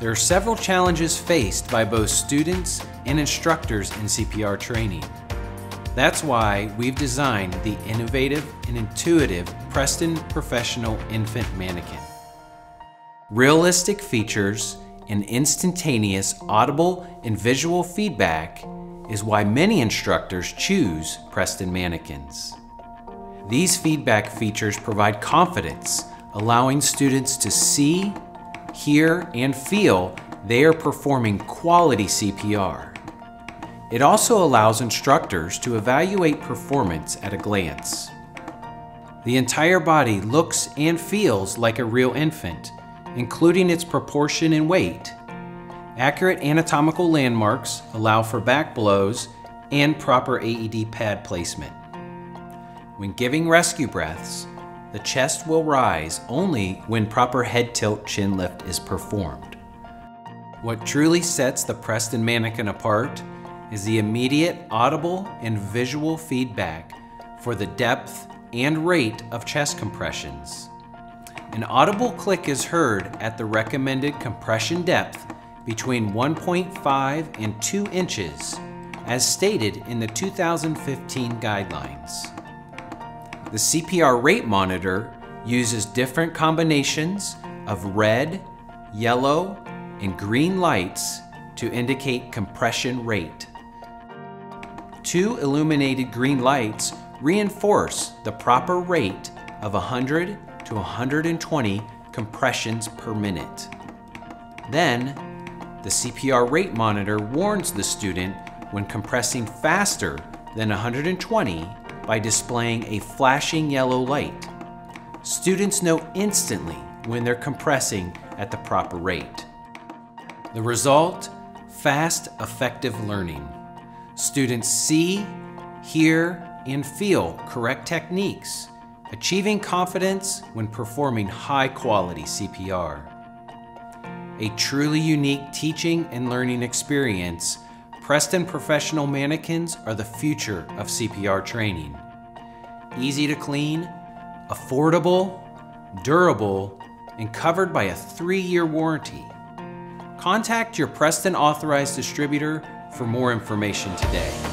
There are several challenges faced by both students and instructors in CPR training. That's why we've designed the innovative and intuitive Prestan Professional Infant Mannequin. Realistic features and instantaneous audible and visual feedback is why many instructors choose Prestan mannequins. These feedback features provide confidence, allowing students to see, hear, and feel they are performing quality CPR. It also allows instructors to evaluate performance at a glance. The entire body looks and feels like a real infant, including its proportion and weight. Accurate anatomical landmarks allow for back blows and proper AED pad placement. When giving rescue breaths, the chest will rise only when proper head tilt chin lift is performed. What truly sets the Prestan mannequin apart is the immediate audible and visual feedback for the depth and rate of chest compressions. An audible click is heard at the recommended compression depth between 1.5 and 2 inches, as stated in the 2015 guidelines. The CPR rate monitor uses different combinations of red, yellow, and green lights to indicate compression rate. Two illuminated green lights reinforce the proper rate of 100 to 120 compressions per minute. Then, the CPR rate monitor warns the student when compressing faster than 120 by displaying a flashing yellow light. Students know instantly when they're compressing at the proper rate. The result? Fast, effective learning. Students see, hear, and feel correct techniques, achieving confidence when performing high quality CPR. A truly unique teaching and learning experience, Prestan Professional Mannequins are the future of CPR training. Easy to clean, affordable, durable, and covered by a three year warranty. Contact your Prestan authorized distributor for more information today.